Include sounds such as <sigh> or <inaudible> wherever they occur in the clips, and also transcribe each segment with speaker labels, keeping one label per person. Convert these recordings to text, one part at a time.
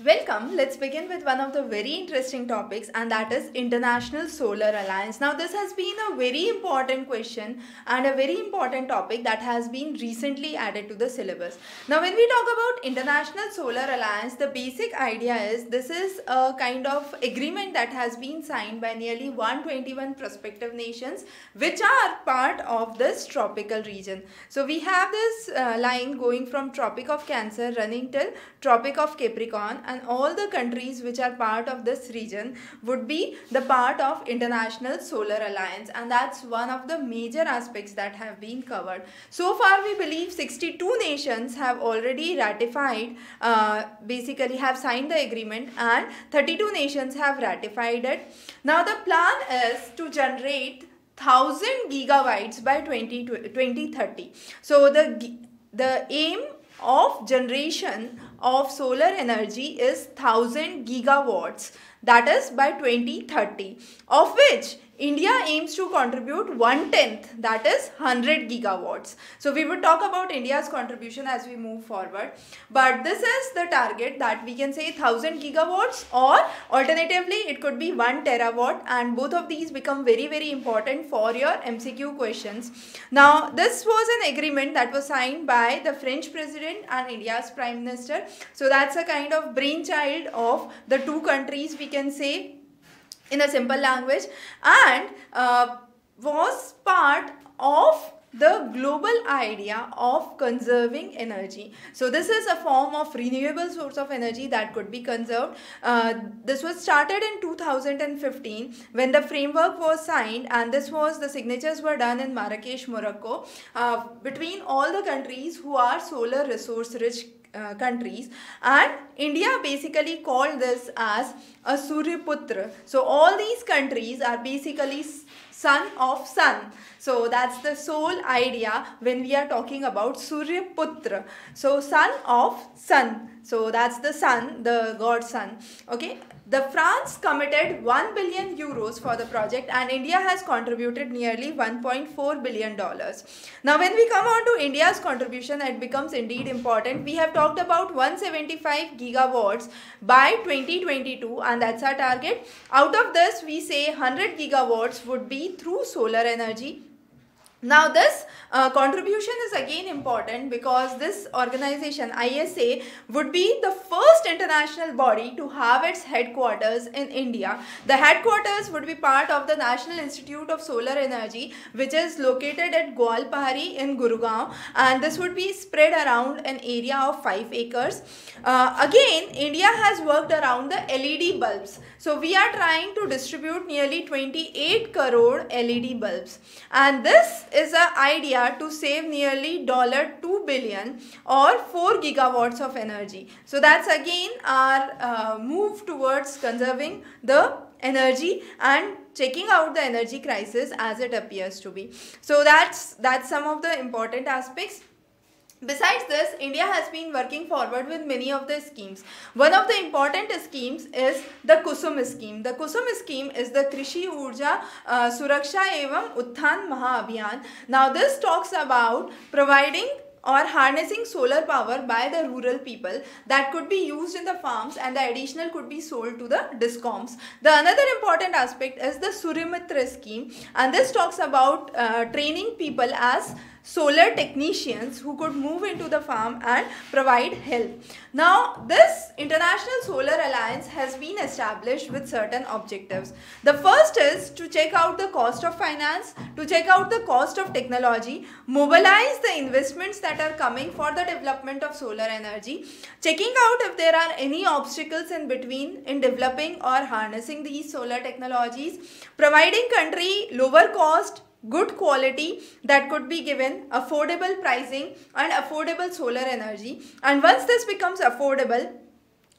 Speaker 1: Welcome. Let's begin with one of the very interesting topics and that is International Solar Alliance. Now this has been a very important question and a very important topic that has been recently added to the syllabus. Now when we talk about International Solar Alliance, the basic idea is this is a kind of agreement that has been signed by nearly 121 prospective nations which are part of this tropical region. So we have this uh, line going from Tropic of Cancer running till Tropic of Capricorn and all the countries which are part of this region would be the part of International Solar Alliance and that's one of the major aspects that have been covered. So far we believe 62 nations have already ratified, uh, basically have signed the agreement and 32 nations have ratified it. Now the plan is to generate 1000 gigabytes by 20, 2030. So the, the aim of generation of solar energy is 1000 gigawatts. That is by 2030 of which India aims to contribute one tenth that is 100 gigawatts. So we would talk about India's contribution as we move forward. But this is the target that we can say 1000 gigawatts or alternatively it could be 1 terawatt and both of these become very very important for your MCQ questions. Now this was an agreement that was signed by the French president and India's prime minister. So that's a kind of brainchild of the two countries we can say in a simple language and uh, was part of the global idea of conserving energy. So this is a form of renewable source of energy that could be conserved. Uh, this was started in 2015 when the framework was signed and this was the signatures were done in Marrakesh, Morocco uh, between all the countries who are solar resource rich uh, countries and India basically called this as a Suryaputra. So all these countries are basically son of sun. So that's the sole idea when we are talking about Suryaputra. So son of sun. So that's the sun, the god sun. Okay. The France committed 1 billion euros for the project and India has contributed nearly 1.4 billion dollars. Now when we come on to India's contribution it becomes indeed important. We have talked about 175 gigawatts by 2022 and that's our target. Out of this we say 100 gigawatts would be through solar energy now this uh, contribution is again important because this organization ISA would be the first international body to have its headquarters in India. The headquarters would be part of the National Institute of Solar Energy which is located at Gwalpahari in Gurugram and this would be spread around an area of 5 acres. Uh, again India has worked around the LED bulbs. So we are trying to distribute nearly 28 crore LED bulbs and this is an idea to save nearly dollar $2 billion or 4 gigawatts of energy. So that's again our uh, move towards conserving the energy and checking out the energy crisis as it appears to be. So that's that's some of the important aspects. Besides this, India has been working forward with many of the schemes. One of the important schemes is the Kusum scheme. The Kusum scheme is the Krishi Urja uh, Suraksha Evam Utthan Mahaabhiyan. Now this talks about providing or harnessing solar power by the rural people that could be used in the farms and the additional could be sold to the discoms. The another important aspect is the Suryamitra scheme and this talks about uh, training people as solar technicians who could move into the farm and provide help. Now, this International Solar Alliance has been established with certain objectives. The first is to check out the cost of finance, to check out the cost of technology, mobilize the investments that are coming for the development of solar energy, checking out if there are any obstacles in between in developing or harnessing these solar technologies, providing country lower cost, good quality that could be given, affordable pricing and affordable solar energy. And once this becomes affordable,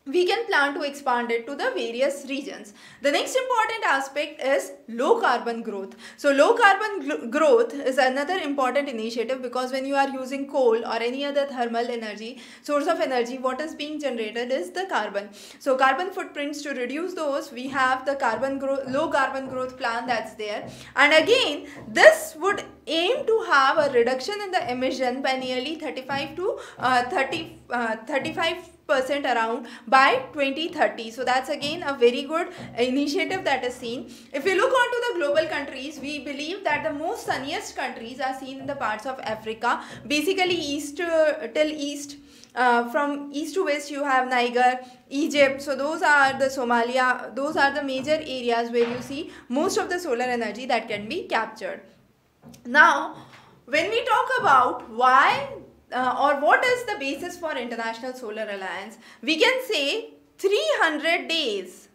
Speaker 1: we can plan to expand it to the various regions. The next important aspect is low carbon growth. So low carbon growth is another important initiative because when you are using coal or any other thermal energy, source of energy, what is being generated is the carbon. So carbon footprints to reduce those, we have the carbon low carbon growth plan that's there. And again, this would aim to have a reduction in the emission by nearly 35 to uh, 30, uh, 35 percent around by 2030 so that's again a very good initiative that is seen. If we look onto the global countries we believe that the most sunniest countries are seen in the parts of africa. Basically east uh, till east uh, from east to west you have niger egypt. So those are the somalia those are the major areas where you see most of the solar energy that can be captured. Now when we talk about why uh, or what is the basis for International Solar Alliance, we can say 300 days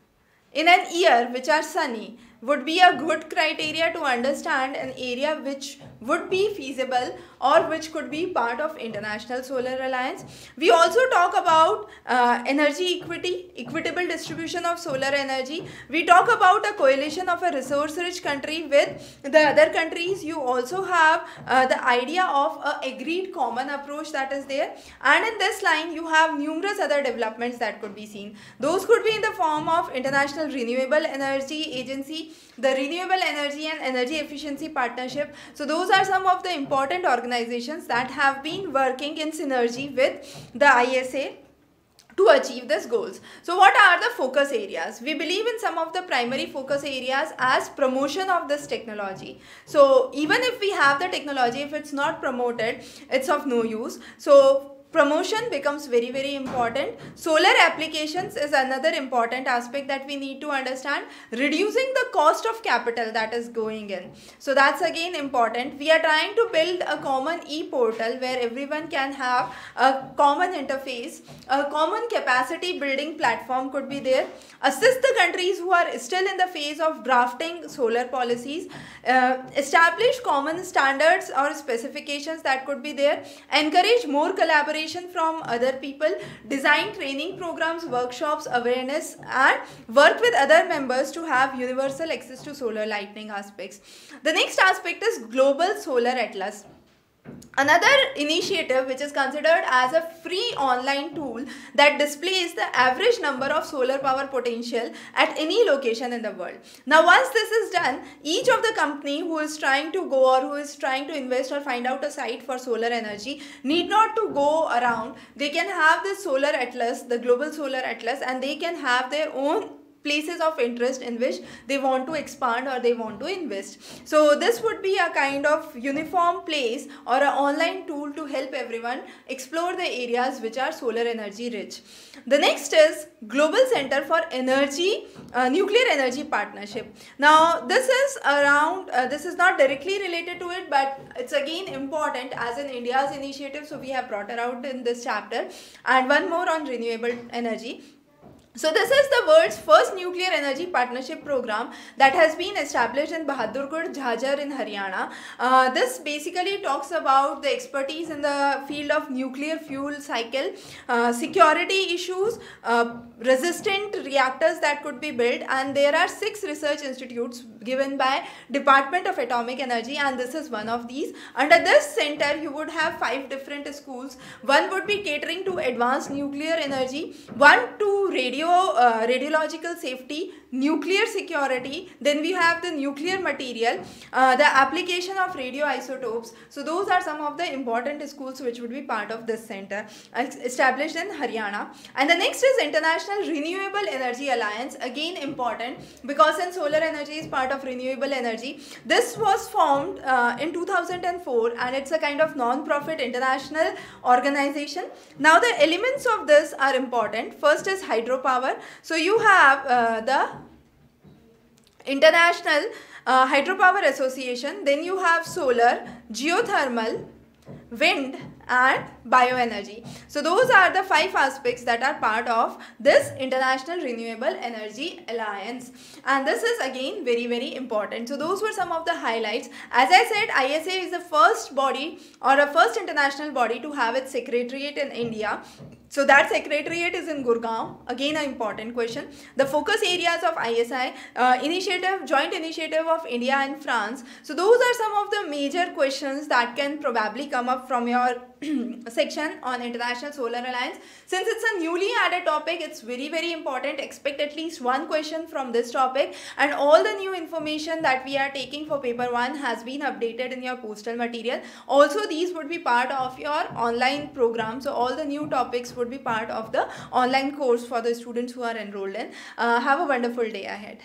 Speaker 1: in an year which are sunny would be a good criteria to understand an area which would be feasible or which could be part of International Solar Alliance. We also talk about uh, energy equity, equitable distribution of solar energy. We talk about a coalition of a resource-rich country with the other countries. You also have uh, the idea of a agreed common approach that is there. And in this line, you have numerous other developments that could be seen. Those could be in the form of International Renewable Energy Agency, the Renewable Energy and Energy Efficiency Partnership. So those are some of the important organizations that have been working in synergy with the ISA to achieve these goals. So what are the focus areas? We believe in some of the primary focus areas as promotion of this technology. So even if we have the technology, if it's not promoted, it's of no use. So promotion becomes very very important. Solar applications is another important aspect that we need to understand. Reducing the cost of capital that is going in. So that's again important. We are trying to build a common e-portal where everyone can have a common interface a common capacity building platform could be there. Assist the countries who are still in the phase of drafting solar policies. Uh, establish common standards or specifications that could be there. Encourage more collaboration collaboration from other people, design training programs, workshops, awareness and work with other members to have universal access to solar lighting aspects. The next aspect is Global Solar Atlas. Another initiative which is considered as a free online tool that displays the average number of solar power potential at any location in the world. Now once this is done, each of the company who is trying to go or who is trying to invest or find out a site for solar energy need not to go around. They can have the solar atlas, the global solar atlas and they can have their own places of interest in which they want to expand or they want to invest. So this would be a kind of uniform place or an online tool to help everyone explore the areas which are solar energy rich. The next is Global Center for Energy, uh, Nuclear Energy Partnership. Now this is around, uh, this is not directly related to it but it's again important as an India's initiative so we have brought it out in this chapter and one more on renewable energy. So this is the world's first nuclear energy partnership program that has been established in Bahadurgarh, Jhajjar in Haryana. Uh, this basically talks about the expertise in the field of nuclear fuel cycle, uh, security issues, uh, resistant reactors that could be built and there are six research institutes given by Department of Atomic Energy and this is one of these. Under this center you would have five different schools. One would be catering to advanced nuclear energy, one to radio radiological safety nuclear security, then we have the nuclear material, uh, the application of radioisotopes. So those are some of the important schools which would be part of this center established in Haryana. And the next is International Renewable Energy Alliance, again important because in solar energy is part of renewable energy. This was formed uh, in 2004 and it's a kind of non-profit international organization. Now the elements of this are important. First is hydropower. So you have uh, the International uh, Hydropower Association, then you have solar, geothermal, wind and bioenergy. So those are the five aspects that are part of this International Renewable Energy Alliance and this is again very very important. So those were some of the highlights. As I said ISA is the first body or a first international body to have its secretariat in India so that secretariat is in Gurgaon. Again, an important question. The focus areas of ISI, uh, initiative, joint initiative of India and France. So those are some of the major questions that can probably come up from your <clears throat> section on International Solar Alliance. Since it's a newly added topic, it's very, very important. Expect at least one question from this topic and all the new information that we are taking for paper 1 has been updated in your postal material. Also, these would be part of your online program. So all the new topics would be part of the online course for the students who are enrolled in. Uh, have a wonderful day ahead.